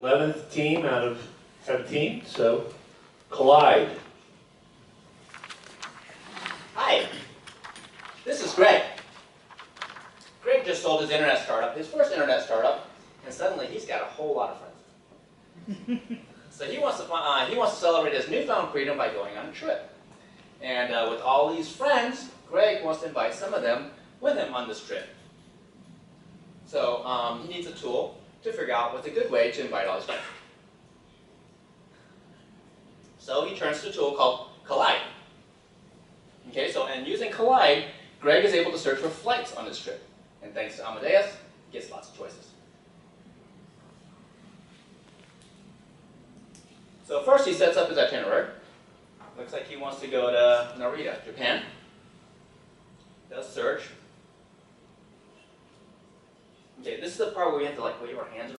Eleventh team out of seventeen, so Collide. Hi, this is Greg. Greg just sold his internet startup, his first internet startup, and suddenly he's got a whole lot of friends. so he wants to uh, he wants to celebrate his newfound freedom by going on a trip. And uh, with all these friends, Greg wants to invite some of them with him on this trip. So um, he needs a tool to figure out what's a good way to invite all his friends. So he turns to a tool called Collide. Okay, so and using Collide, Greg is able to search for flights on this trip. And thanks to Amadeus, he gets lots of choices. So first he sets up his itinerary. Looks like he wants to go to Narita, Japan. Does search. Okay, this is the part where we have to like wave our hands